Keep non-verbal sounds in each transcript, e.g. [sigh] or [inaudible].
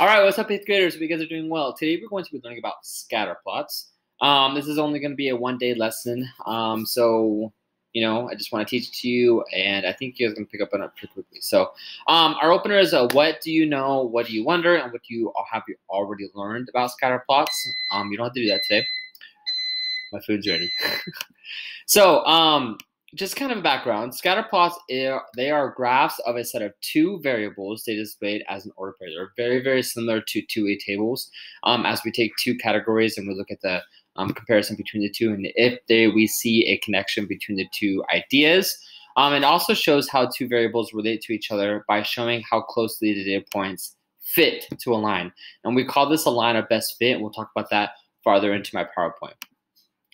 All right, what's up, eighth graders? You guys are doing well. Today we're going to be learning about scatter plots. Um, this is only going to be a one-day lesson, um, so you know I just want to teach it to you, and I think you guys to pick up on it pretty quickly. So, um, our opener is what do you know, what do you wonder, and what do you have you already learned about scatter plots. Um, you don't have to do that today. My food's ready. [laughs] so, um, just kind of background, scatter plots, they are graphs of a set of two variables they displayed as an order pair. They're very, very similar to two-way tables um, as we take two categories and we look at the um, comparison between the two and if they, we see a connection between the two ideas. Um, it also shows how two variables relate to each other by showing how closely the data points fit to a line. And we call this a line of best fit. We'll talk about that farther into my PowerPoint.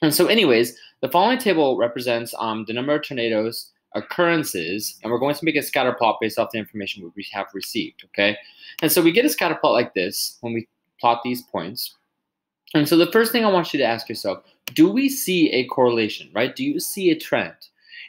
And so anyways, the following table represents um, the number of tornadoes occurrences, and we're going to make a scatter plot based off the information we have received, okay? And so we get a scatter plot like this when we plot these points. And so the first thing I want you to ask yourself, do we see a correlation, right? Do you see a trend?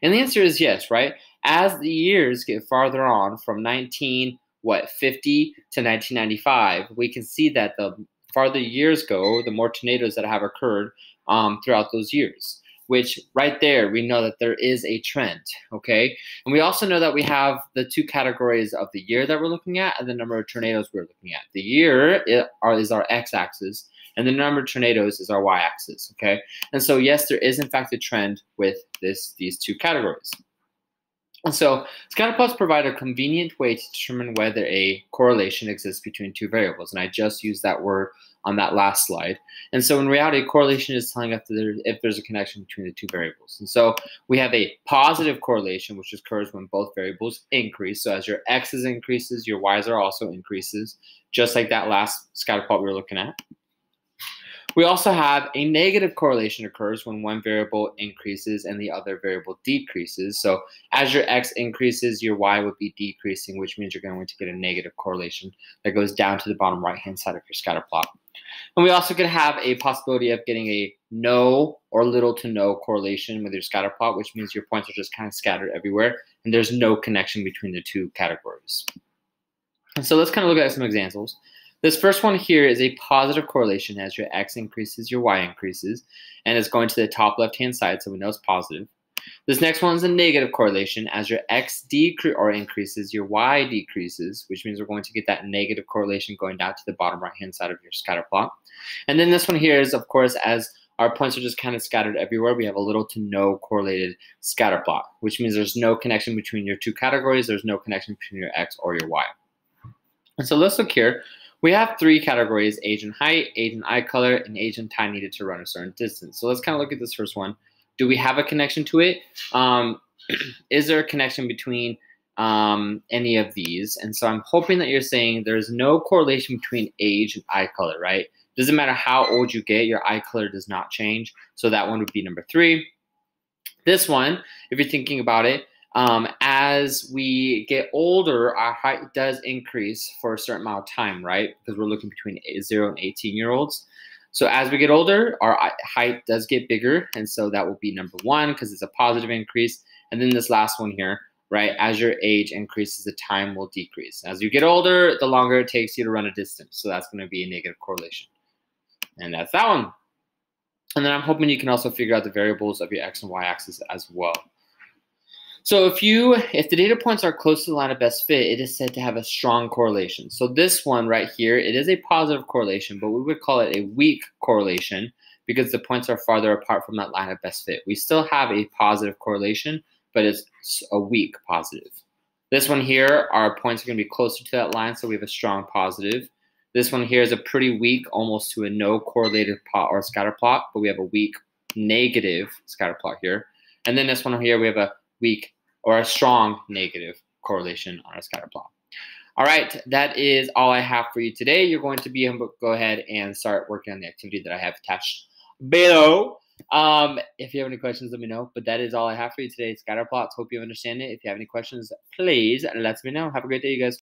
And the answer is yes, right? As the years get farther on from 19, what, 50 to 1995, we can see that the farther years go, the more tornadoes that have occurred um, throughout those years which right there we know that there is a trend okay? And we also know that we have the two categories of the year that we're looking at and the number of tornadoes we're looking at. The year is our x-axis and the number of tornadoes is our y-axis okay? And so yes there is in fact a trend with this these two categories and so scatterplots provide a convenient way to determine whether a correlation exists between two variables and i just used that word on that last slide. And so in reality, correlation is telling us there, if there's a connection between the two variables. And so we have a positive correlation, which occurs when both variables increase. So as your x's increases, your y's are also increases, just like that last scatter plot we were looking at. We also have a negative correlation occurs when one variable increases and the other variable decreases. So as your x increases, your y would be decreasing, which means you're going to get a negative correlation that goes down to the bottom right-hand side of your scatter plot. And we also could have a possibility of getting a no or little to no correlation with your scatter plot, which means your points are just kind of scattered everywhere and there's no connection between the two categories. And so let's kind of look at some examples. This first one here is a positive correlation as your x increases, your y increases, and it's going to the top left-hand side, so we know it's positive. This next one is a negative correlation. As your x decrease or increases, your y decreases, which means we're going to get that negative correlation going down to the bottom right-hand side of your scatter plot. And then this one here is, of course, as our points are just kind of scattered everywhere, we have a little to no correlated scatter plot, which means there's no connection between your two categories. There's no connection between your x or your y. And so let's look here. We have three categories, age and height, age and eye color, and age and time needed to run a certain distance. So let's kind of look at this first one. Do we have a connection to it? Um, [clears throat] is there a connection between um, any of these? And so I'm hoping that you're saying there's no correlation between age and eye color, right? Doesn't matter how old you get, your eye color does not change. So that one would be number three. This one, if you're thinking about it, um, as we get older, our height does increase for a certain amount of time, right? Because we're looking between 0 and 18 year olds. So as we get older, our height does get bigger. And so that will be number one because it's a positive increase. And then this last one here, right? As your age increases, the time will decrease. As you get older, the longer it takes you to run a distance. So that's going to be a negative correlation. And that's that one. And then I'm hoping you can also figure out the variables of your x and y axis as well. So if you if the data points are close to the line of best fit, it is said to have a strong correlation. So this one right here, it is a positive correlation, but we would call it a weak correlation because the points are farther apart from that line of best fit. We still have a positive correlation, but it's a weak positive. This one here, our points are going to be closer to that line, so we have a strong positive. This one here is a pretty weak, almost to a no correlated plot or scatter plot, but we have a weak negative scatter plot here. And then this one here, we have a weak or a strong negative correlation on a scatter plot. All right, that is all I have for you today. You're going to be able to go ahead and start working on the activity that I have attached below. Um, if you have any questions, let me know. But that is all I have for you today. Scatter plots. Hope you understand it. If you have any questions, please let me know. Have a great day, you guys.